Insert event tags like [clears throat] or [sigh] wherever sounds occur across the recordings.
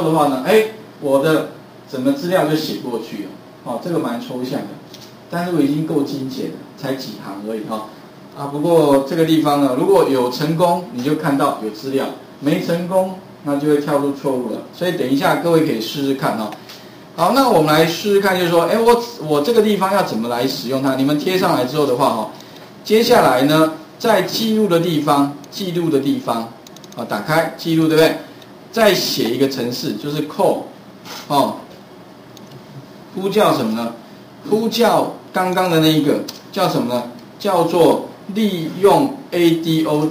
的话呢，哎，我的整个资料就写过去了。哦，这个蛮抽象的，但是我已经够精简了，才几行而已哈。啊，不过这个地方呢，如果有成功，你就看到有资料；没成功，那就会跳出错误了。所以等一下各位可以试试看哈。好，那我们来试试看，就是说，哎，我我这个地方要怎么来使用它？你们贴上来之后的话哈，接下来呢，在记录的地方，记录的地方，啊，打开记录，对不对？再写一个程式，就是 call，哦，呼叫什么呢？呼叫刚刚的那一个叫什么呢？叫做利用 ADO，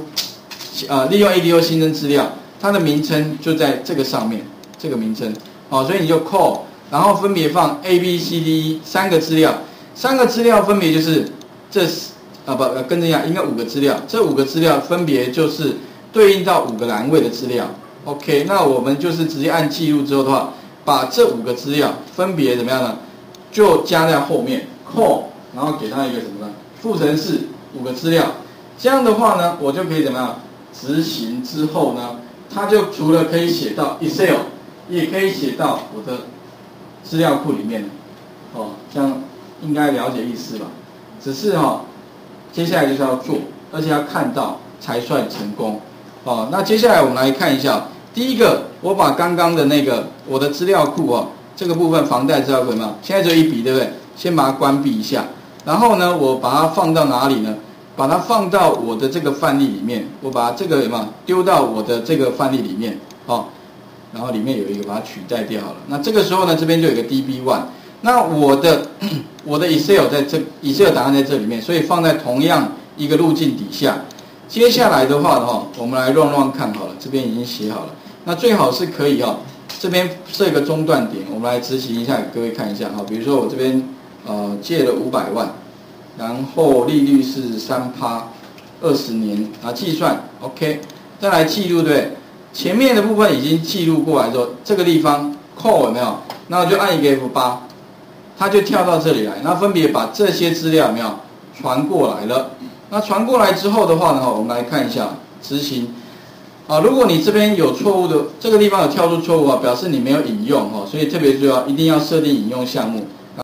呃，利用 ADO 新增资料，它的名称就在这个上面，这个名称，哦，所以你就 call，然后分别放 A、B、C、D 三个资料，三个资料分别就是这，啊不，跟着样，应该五个资料，这五个资料分别就是对应到五个栏位的资料。OK，那我们就是直接按记录之后的话，把这五个资料分别怎么样呢？就加在后面，call，然后给他一个什么呢？副程式五个资料，这样的话呢，我就可以怎么样？执行之后呢，它就除了可以写到 Excel，也可以写到我的资料库里面。哦，这样应该了解意思吧？只是哈，接下来就是要做，而且要看到才算成功。哦，那接下来我们来看一下，第一个，我把刚刚的那个我的资料库哦，这个部分房贷资料库嘛？现在只有一笔，对不对？先把它关闭一下，然后呢，我把它放到哪里呢？把它放到我的这个范例里面，我把这个什么丢到我的这个范例里面，哦，然后里面有一个把它取代掉了。那这个时候呢，这边就有个 DB one，那我的 [clears throat] 我的 Excel 在这 Excel 档案在这里面，所以放在同样一个路径底下。接下来的话的话，我们来乱乱看好了，这边已经写好了。那最好是可以哦，这边设一个中断点，我们来执行一下，各位看一下哈。比如说我这边呃借了五百万，然后利率是三趴，二十年啊计算 OK，再来记录对，前面的部分已经记录过来之后，这个地方扣有没有？那我就按一个 F 八，它就跳到这里来，那分别把这些资料有没有传过来了？那传过来之后的话呢，我们来看一下执行。啊，如果你这边有错误的，这个地方有跳出错误啊，表示你没有引用哈，所以特别重要，一定要设定引用项目。